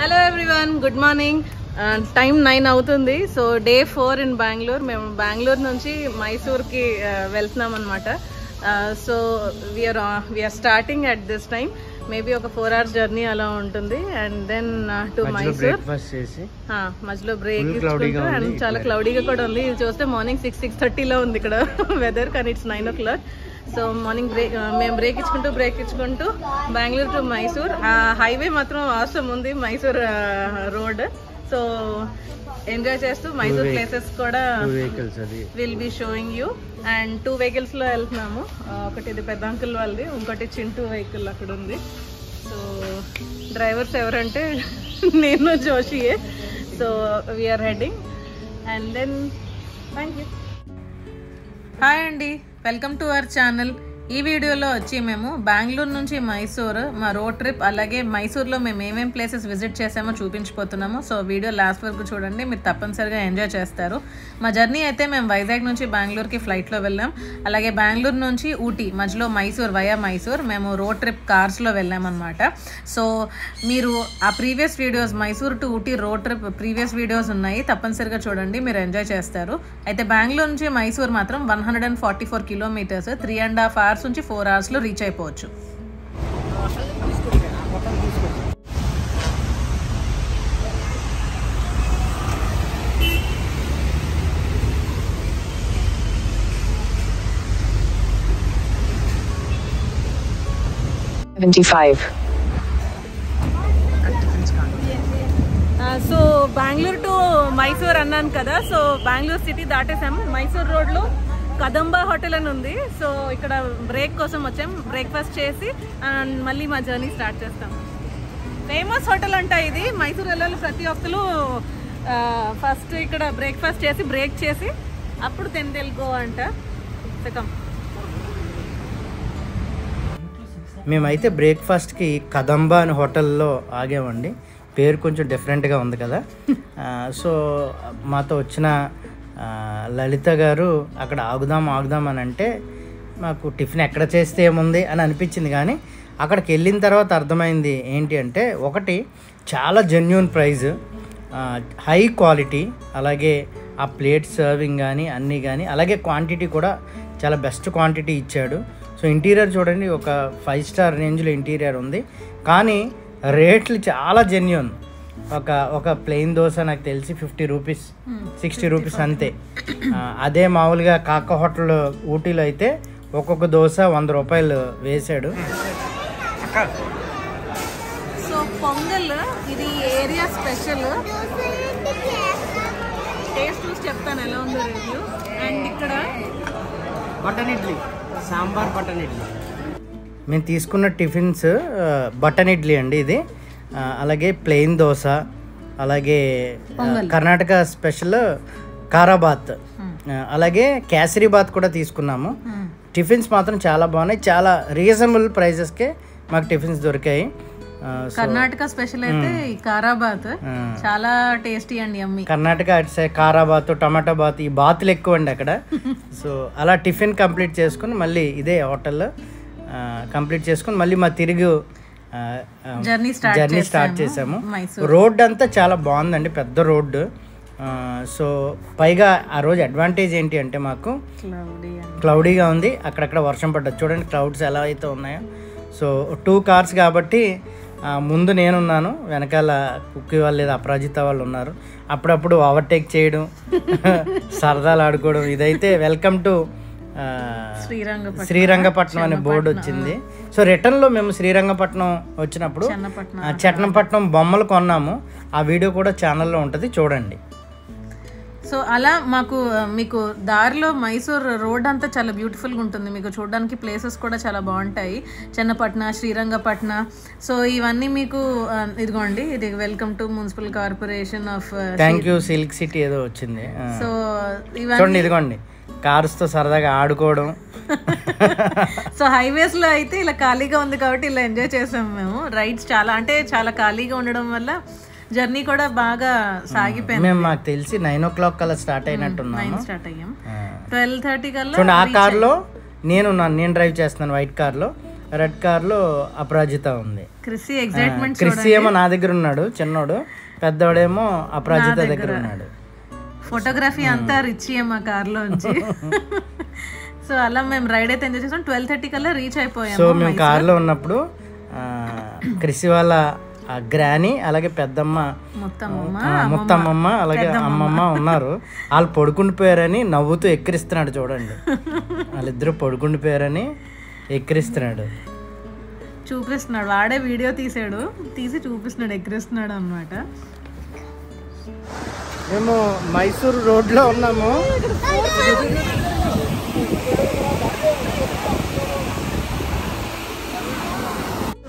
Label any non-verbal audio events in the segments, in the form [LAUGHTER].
Hello everyone good morning time nine అవుతుంది. So day four in Bengaluru మేము బెంగళూరు నుంచి మైసూర్కి వెళ్తున్నాం అనమాట so we're we're starting at this time maybe ఒక ఫోర్ అవర్స్ జర్నీ అలా ఉంటుంది. అండ్ దెన్ టు మైసూర్ మధ్యలో బ్రేక్ అండ్ చాలా క్లౌడీగా కూడా ఉంది. ఇది చూస్తే మార్నింగ్ సిక్స్ సిక్స్ థర్టీలో ఉంది ఇక్కడ [LAUGHS] వెదర్ కానీ it's nine o'clock so morning break మేము బ్రేక్ ఇచ్చుకుంటూ బ్రేక్ ఇచ్చుకుంటూ బెంగళూరు టు మైసూర్ ఆ హైవే మాత్రం అవసరం ఉంది మైసూర్ రోడ్ సో ఎంజాయ్ చేస్తూ మైసూర్ ప్లేసెస్ కూడా will be showing you and two వెహికల్స్లో వెళ్తున్నాము. ఒకటి ఇది పెద్ద అంకుల్ వాళ్ళది ఇంకోటి చింటూ వెహికల్ అక్కడ ఉంది. సో డ్రైవర్స్ ఎవరంటే [LAUGHS] నేను జోషియే. So we're heading and then thank you hi అండి వెల్కమ్ టు అవర్ ఛానల్ ఈ వీడియోలో వచ్చి మేము బెంగళూరు నుంచి మైసూర్ మా రోడ్ ట్రిప్ అలాగే మైసూర్లో మేము ఏమేం ప్లేసెస్ విజిట్ చేసామో చూపించిపోతున్నాము సో వీడియో లాస్ట్ వరకు చూడండి మీరు తప్పనిసరిగా ఎంజాయ్ చేస్తారు. మా జర్నీ అయితే మేము వైజాగ్ నుంచి బెంగళూరుకి ఫ్లైట్లో వెళ్ళాం. అలాగే బెంగళూరు నుంచి ఊటీ మధ్యలో మైసూర్ వయా మైసూర్ మేము రోడ్ ట్రిప్ కార్స్లో వెళ్ళామన్నమాట. సో మీరు ఆ previous videos Mysore to Ooty road trip previous videos ఉన్నాయి తప్పనిసరిగా చూడండి మీరు ఎంజాయ్ చేస్తారు. అయితే బెంగళూరు నుంచి మైసూర్ మాత్రం one hundred and forty four kilometres three and half hours నుంచి ఫోర్ అవర్స్లో రీచ్ అయిపోవచ్చు. సో బెంగళూరు టు మైసూర్ అన్నాను కదా. సో బెంగళూరు సిటీ దాటేసాం మైసూర్ రోడ్లో కదంబా హోటల్ అని ఉంది. సో ఇక్కడ బ్రేక్ కోసం వచ్చాం. బ్రేక్ఫాస్ట్ చేసి అండ్ మళ్ళీ మా జర్నీ స్టార్ట్ చేస్తాం. ఫేమస్ హోటల్ అంట ఇది. మైసూర్ వెళ్ళాలి ప్రతి ఒక్కరు ఫస్ట్ ఇక్కడ బ్రేక్ఫాస్ట్ చేసి బ్రేక్ చేసి అప్పుడు తెన్ తెలుగు అంట. సెకం మేమైతే బ్రేక్ఫాస్ట్కి కదంబా అని హోటల్లో ఆగామండి. పేరు కొంచెం డిఫరెంట్గా ఉంది కదా. [LAUGHS] సో మాతో వచ్చిన లలిత గారు అక్కడ ఆగుదాం ఆగుదాం అని అంటే మాకు టిఫిన్ ఎక్కడ చేస్తే ఏముంది అని అనిపించింది కానీ అక్కడికి వెళ్ళిన తర్వాత అర్థమైంది ఏంటి అంటే ఒకటి చాలా జెన్యున్ ప్రైజ్ హై క్వాలిటీ అలాగే ఆ ప్లేట్ సర్వింగ్ కానీ అన్నీ కానీ అలాగే క్వాంటిటీ కూడా చాలా బెస్ట్ క్వాంటిటీ ఇచ్చాడు. సో ఇంటీరియర్ చూడండి ఒక ఫైవ్ స్టార్ రేంజ్లో ఇంటీరియర్ ఉంది. కానీ రేట్లు చాలా జెన్యున్ ఒక ఒక ప్లెయిన్ దోశ నాకు తెలిసి ఫిఫ్టీ రూపీస్ సిక్స్టీ రూపీస్ అంతే. అదే మామూలుగా కాక హోటల్ ఊటీలో అయితే ఒక్కొక్క దోశ వంద రూపాయలు వేశాడు సో పొంగల్ ఇది ఏరియా స్పెషల్. టేస్ట్ చూసి చెప్తాను ఎలా ఉందో రివ్యూ అండ్ ఇక్కడ బటన్ ఇడ్లీ సాంబార్ బటన్ ఇడ్లీ. మేము తీసుకున్న టిఫిన్స్ బటన్ ఇడ్లీ అండి ఇది. అలాగే ప్లెయిన్ దోశ అలాగే కర్ణాటక స్పెషల్ కారాబాత్ అలాగే కేసరి బాత్ కూడా తీసుకున్నాము. టిఫిన్స్ మాత్రం చాలా బాగున్నాయి. చాలా రీజనబుల్ ప్రైజెస్కే మాకు టిఫిన్స్ దొరికాయి. కర్ణాటక స్పెషల్ అయితే ఈ కారాబాత్ చాలా టేస్టీ అండ్ యమ్మీ కర్ణాటక అటు కారాబాత్ టమాటా బాత్ ఈ బాతులు ఎక్కువ అండి అక్కడ. [LAUGHS] సో అలా టిఫిన్ కంప్లీట్ చేసుకుని మళ్ళీ ఇదే హోటల్లో కంప్లీట్ చేసుకుని మళ్ళీ మా తిరిగి జర్నీ స్టార్ట్ స్టార్ట్ చేసాము. రోడ్ అంతా చాలా బాగుందండి పెద్ద రోడ్డు సో పైగా ఆ రోజు అడ్వాంటేజ్ ఏంటి అంటే మాకు క్లౌడీ క్లౌడీగా ఉంది అక్కడక్కడ వర్షం పడ్డది. చూడండి క్లౌడ్స్ ఎలా అయితే ఉన్నాయో. సో టూ కార్స్ కాబట్టి ముందు నేనున్నాను వెనకాల కుక్కి వాళ్ళు లేదా అపరాజిత వాళ్ళు ఉన్నారు. అప్పుడప్పుడు ఓవర్టేక్ చేయడం [LAUGHS] సరదాలు ఆడుకోవడం ఇదైతే వెల్కమ్ టు శ్రీరంగపట్నం. శ్రీరంగపట్నం అనే బోర్డు వచ్చింది. సో రిటర్న్లో మేము శ్రీరంగపట్నం వచ్చినప్పుడు చట్నంపట్నం బొమ్మలు కొన్నాము. ఆ వీడియో కూడా ఛానల్లో ఉంటుంది చూడండి. సో అలా మాకు మీకు దారిలో మైసూర్ రోడ్ అంతా చాలా బ్యూటిఫుల్గా ఉంటుంది. మీకు చూడడానికి ప్లేసెస్ కూడా చాలా బాగుంటాయి. చెన్నపట్న శ్రీరంగపట్న. సో ఇవన్నీ మీకు ఇదిగోండి ఇది welcome to municipal corporation of thank you silk city ఏదో వచ్చింది. సో ఇవన్నీ ఇదిగోండి. కార్స్తో సరదాగా ఆడుకోవడం. సో హైవేస్లో అయితే ఇలా ఖాళీగా ఉంది కాబట్టి ఇలా ఎంజాయ్ చేసాం మేము. రైడ్స్ చాలా అంటే చాలా ఖాళీగా ఉండడం వల్ల జర్నీ కూడా బాగా సాగిపోయింది. మేము మాకు తెలిసి నైన్ ఓ క్లాక్ కల్లా స్టార్ట్ అయినట్టున్నాము. స్టార్ట్ అయ్యాం. ట్వెల్వ్ థర్టీ కల్లా ఆ కార్లో నేను నేను డ్రైవ్ చేస్తున్నాను వైట్ కార్లో. రెడ్ కార్లో అపరాజిత ఉంది. క్రిస్సీ ఎగ్జైట్మెంట్ క్రిస్సి ఏమో నా దగ్గర ఉన్నాడు చిన్నోడు. పెద్దోడేమో అపరాజిత దగ్గర. ఉన్నాడు. ఫోటోగ్రఫీ అంతా రిచ్ మా కార్లో నుంచి. సో అలా మేము రైడ్ అయితే ఎంజాయ్ చేసాం. ట్వెల్వ్ థర్టీ కల్లా రీచ్ సో అయిపోయాము మేము కార్లో ఉన్నప్పుడు క్రిసి వాళ్ళ గ్రాని అలాగే పెద్దమ్మ ముత్తమ్మమ్మ అలాగే అమ్మమ్మ ఉన్నారు. వాళ్ళు పడుకుండిపోయారని నవ్వుతూ ఎక్కిరిస్తున్నాడు చూడండి. వాళ్ళిద్దరూ పడుకుండిపోయారని ఎక్కిరిస్తున్నాడు. చూపిస్తున్నాడు. వాడే వీడియో తీసాడు. తీసి చూపిస్తున్నాడు ఎక్కిరిస్తున్నాడు అనమాట మేము మైసూర్ రోడ్లో ఉన్నాము.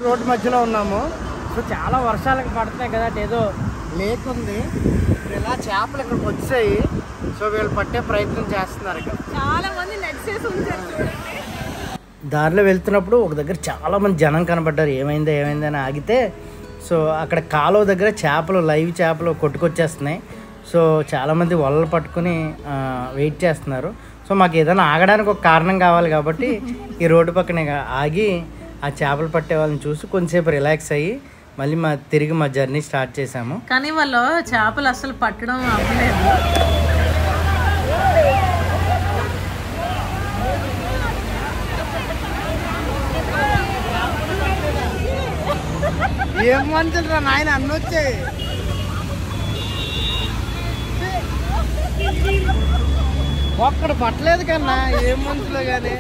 రోడ్ మధ్యలో ఉన్నాము. సో చాలా వర్షాలకు పడుతున్నాయి కదా ఏదో లేక్ ఉంది. ఇలా చేపలు ఇక్కడికి వచ్చాయి. సో వీళ్ళు పట్టే ప్రయత్నం చేస్తున్నారు ఇక్కడ చాలా మంది దారిలో వెళ్తున్నప్పుడు ఒక దగ్గర చాలా మంది జనం కనబడ్డారు. ఏమైందా ఏమైందా అని ఆగితే సో అక్కడ కాలువ దగ్గర చేపలు లైవ్ చేపలు కొట్టుకొచ్చేస్తున్నాయి. సో చాలామంది వలలు పట్టుకుని వెయిట్ చేస్తున్నారు. సో మాకు ఏదైనా ఆగడానికి ఒక కారణం కావాలి కాబట్టి ఈ రోడ్డు పక్కనే ఆగి ఆ చేపలు పట్టే వాళ్ళని చూసి కొంచెంసేపు రిలాక్స్ అయ్యి మళ్ళీ మా తిరిగి మా జర్నీ స్టార్ట్ చేసాము కానీ వాళ్ళు చేపలు అసలు పట్టడం అవ్వలేదు. ఏం మంచులు నాయన అన్ని వచ్చాయి ఒక్కడ పట్టలేదు కన్నా ఏం మంచులో కానీ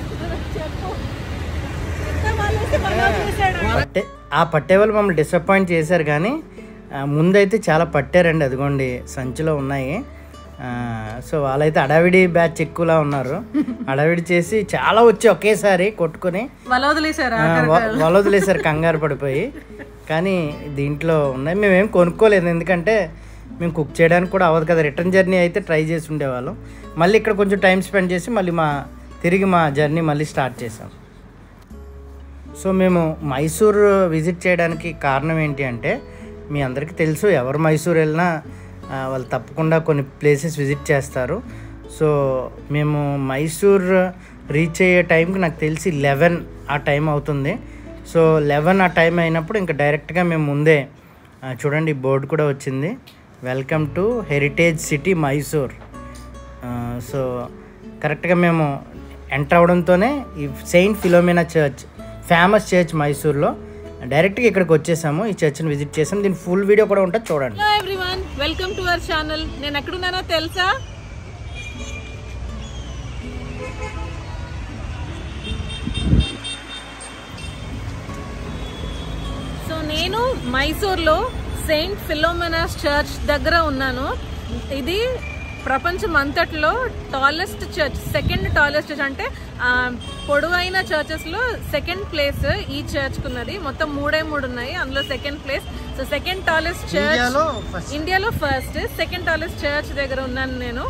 పట్టే ఆ పట్టే వాళ్ళు మమ్మల్ని డిసప్పాయింట్ చేశారు కానీ ముందైతే చాలా పట్టారండి అదిగోండి సంచిలో ఉన్నాయి. సో వాళ్ళైతే అడవిడి బ్యాచ్ ఎక్కువలా ఉన్నారు. అడవిడి చేసి చాలా వచ్చి ఒకేసారి కొట్టుకొని వల వదిలేశారు ఆ, వ- వల వదిలేశారు కంగారు పడిపోయి. కానీ దీంట్లో ఉన్నాయి. మేమేం కొనుక్కోలేదు. ఎందుకంటే మేము కుక్ చేయడానికి కూడా అవ్వదు కదా. రిటర్న్ జర్నీ అయితే ట్రై చేసి ఉండేవాళ్ళం. మళ్ళీ ఇక్కడ కొంచెం టైం స్పెండ్ చేసి మళ్ళీ మా తిరిగి మా జర్నీ మళ్ళీ స్టార్ట్ చేసాం సో మేము మైసూర్ విజిట్ చేయడానికి కారణం ఏంటి అంటే మీ అందరికీ తెలుసు ఎవరు మైసూర్ వెళ్ళినా వాళ్ళు తప్పకుండా కొన్ని ప్లేసెస్ విజిట్ చేస్తారు. సో మేము మైసూర్ రీచ్ అయ్యే టైంకి నాకు తెలిసి లెవెన్ ఆ టైం అవుతుంది. సో లెవెన్ ఆ టైం అయినప్పుడు ఇంకా డైరెక్ట్గా మేము ముందే చూడండి బోర్డు కూడా వచ్చింది. Welcome to heritage city Mysore. So కరెక్ట్గా మేము ఎంటర్ అవడంతోనే ఈ Saint Philomena church famous church మైసూర్లో డైరెక్ట్గా ఇక్కడికి వచ్చేసాము. ఈ చర్చ్ని విజిట్ చేసాము దీని ఫుల్ వీడియో కూడా ఉంటుంది. చూడండి. Hello everyone welcome to our channel నేను ఎక్కడున్నానో తెలుసా? సో నేను మైసూర్లో సెయింట్ ఫిలోమెనాస్ చర్చ్ దగ్గర ఉన్నాను. ఇది ప్రపంచం అంతట్లో tallest church second tallest church అంటే పొడవైన చర్చెస్లో సెకండ్ ప్లేస్ ఈ చర్చ్ ఉన్నది. మొత్తం మూడే మూడు ఉన్నాయి. అందులో second place so second tallest church ఇండియాలో ఫస్ట్ సెకండ్ టాలెస్ట్ చర్చ్ దగ్గర ఉన్నాను నేను.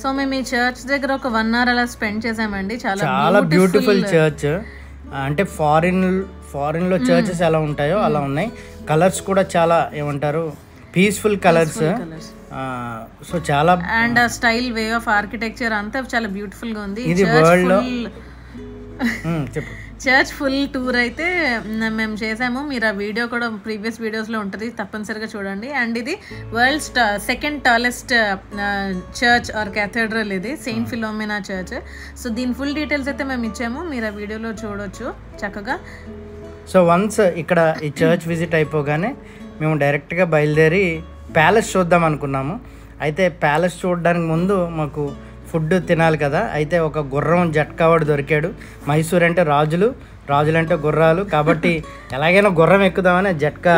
సో మేము ఈ చర్చ్ దగ్గర ఒక వన్ అవర్ అలా స్పెండ్ చేసామండి. చాలా చాలా బ్యూటిఫుల్ చర్చ్ అంటే ఫారిన్ ఫారిన్లో చర్చెస్ ఎలా ఉంటాయో అలా ఉన్నాయి. కలర్స్ కూడా చాలా ఏమంటారు? Peaceful colours. సో చాలా and style way of architecture అంతా చాలా బ్యూటిఫుల్గా ఉంది. ఇది world లో- ఉమ్, చెప్పు. చర్చ్ ఫుల్ టూర్ అయితే మేము చేసాము. మీరు ఆ వీడియో కూడా ప్రీవియస్ వీడియోస్లో ఉంటుంది. తప్పనిసరిగా చూడండి. అండ్ ఇది world's second tallest church or cathedral ఇది. సెయింట్ ఫిలోమినా చర్చ్ సో దీని ఫుల్ డీటెయిల్స్ అయితే మేము ఇచ్చాము. మీరు ఆ వీడియోలో చూడొచ్చు చక్కగా. సో వన్స్ ఇక్కడ ఈ చర్చ్ విజిట్ అయిపోగానే మేము డైరెక్ట్గా బయలుదేరి ప్యాలెస్ చూద్దాం అనుకున్నాము. అయితే ప్యాలెస్ చూడడానికి ముందు మాకు ఫుడ్ తినాలి కదా. అయితే ఒక గుర్రం జట్కావాడు దొరికాడు. మైసూర్ అంటే రాజులు రాజులంటే గుర్రాలు. కాబట్టి ఎలాగైనా గుర్రం ఎక్కుదామని జట్కా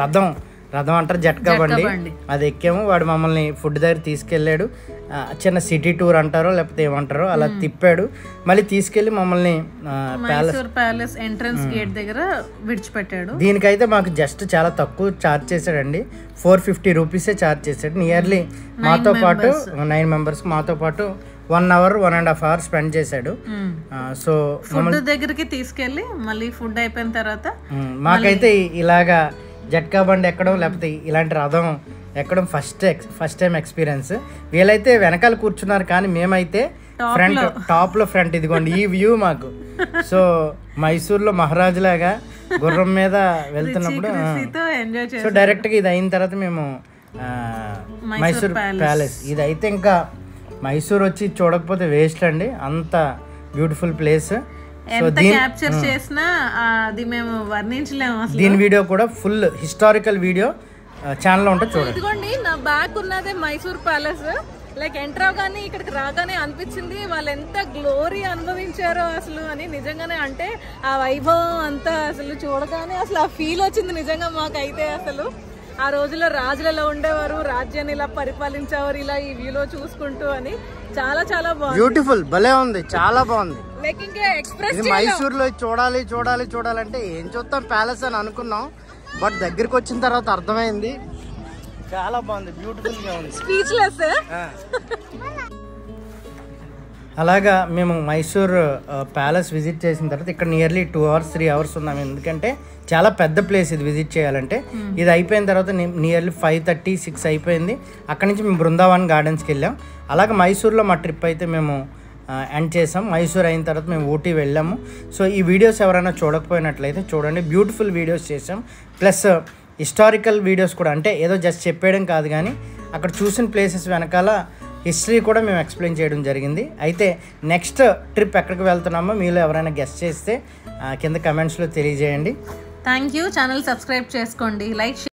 రథం రథం అంటారు జట్కా బండి. అది ఎక్కాము. వాడు మమ్మల్ని ఫుడ్ దగ్గర తీసుకెళ్ళాడు. చిన్న సిటీ టూర్ అంటారో లేకపోతే ఏమంటారో అలా తిప్పాడు. మళ్ళీ తీసుకెళ్ళి మమ్మల్ని ప్యాలెస్ ప్యాలెస్ ఎంట్రన్స్ గేట్ దగ్గర విడిచిపెట్టాడు. దీనికైతే మాకు జస్ట్ చాలా తక్కువ ఛార్జ్ చేశాడండి. ఫోర్ ఫిఫ్టీ రూపీసే ఛార్జ్ చేశాడు. నియర్లీ మాతో పాటు నైన్ మెంబర్స్ మాతో పాటు one hour one and half hour spend చేశాడు. సో ఫుడ్ దగ్గరికి తీసుకెళ్ళి మళ్ళీ ఫుడ్ అయిపోయిన తర్వాత మాకైతే ఇలాగా జట్కా బండి ఎక్కడం లేకపోతే ఇలాంటి రథం ఎక్కడం ఫస్ట్ ఫస్ట్ టైం ఎక్స్పీరియన్స్ వీళ్ళైతే వెనకాల కూర్చున్నారు కానీ మేమైతే ఫ్రంట్లో. టాప్లో ఫ్రంట్ ఇదిగోండి ఈ వ్యూ మాకు. సో మైసూర్లో మహారాజు లాగా గుర్రం మీద వెళ్తున్నప్పుడు సో డైరెక్ట్గా ఇది అయిన తర్వాత మేము మైసూర్ ప్యాలెస్. ఇది అయితే ఇంకా మైసూర్ వచ్చి చూడకపోతే వేస్ట్ అండి. అంత బ్యూటిఫుల్ ప్లేస్ ఎంత క్యాప్చర్ చేసినా అది మేము వర్ణించలేము అసలు. దీని వీడియో కూడా ఫుల్ హిస్టారికల్ వీడియో ఛానల్లో ఉంటే చూడండి. ఇదిగోండి నా బ్యాక్ ఉన్నదే మైసూర్ ప్యాలెస్ లైక్ ఎంటర్ అవగానే ఇక్కడికి రాగానే అనిపించింది వాళ్ళు ఎంత గ్లోరీ అనుభవించారో అసలు అని నిజంగానే అంటే ఆ వైభవం అంతా అసలు చూడగానే అసలు ఆ ఫీల్ వచ్చింది నిజంగా మాకైతే అసలు. ఆ రోజుల్లో రాజులు ఎలా ఉండేవారు రాజ్యాన్ని ఇలా పరిపాలించేవారు ఇలా ఈ వ్యూలో చూసుకుంటూ అని చాలా చాలా బాగుంది. బ్యూటిఫుల్ భలే ఉంది చాలా బాగుంది. ఇది మైసూర్లో చూడాలి చూడాలి చూడాలంటే ఏం చూస్తాం ప్యాలెస్ అని అనుకున్నాం. బట్ దగ్గరికి వచ్చిన తర్వాత అర్థమైంది. చాలా బాగుంది బ్యూటిఫుల్గా ఉంది. స్పీచ్లెస్ [LAUGHS] అలాగా మేము మైసూర్ ప్యాలెస్ విజిట్ చేసిన తర్వాత ఇక్కడ nearly two hours three hours ఉన్నాం. ఎందుకంటే చాలా పెద్ద ప్లేస్ ఇది విజిట్ చేయాలంటే. ఇది అయిపోయిన తర్వాత నియర్లీ ఫైవ్ థర్టీ సిక్స్ అయిపోయింది. అక్కడి నుంచి మేము బృందావన్ గార్డెన్స్కి వెళ్ళాం. అలాగే మైసూర్లో మా ట్రిప్ అయితే మేము ఎండ్ చేసాం. మైసూర్ అయిన తర్వాత మేము ఊటీ వెళ్ళాము. సో ఈ వీడియోస్ ఎవరైనా చూడకపోయినట్లయితే చూడండి. బ్యూటిఫుల్ వీడియోస్ చేసాం. ప్లస్ హిస్టారికల్ వీడియోస్ కూడా అంటే ఏదో జస్ట్ చెప్పేయడం కాదు కానీ అక్కడ చూసిన ప్లేసెస్ వెనకాల హిస్టరీ కూడా మేము ఎక్స్ప్లెయిన్ చేయడం జరిగింది. అయితే నెక్స్ట్ ట్రిప్ ఎక్కడికి వెళ్తున్నామో మీలో ఎవరైనా గెస్ట్ చేస్తే ఆ, కింద కమెంట్స్లో తెలియజేయండి. థ్యాంక్ యూ ఛానల్ సబ్స్క్రైబ్ చేసుకోండి. లైక్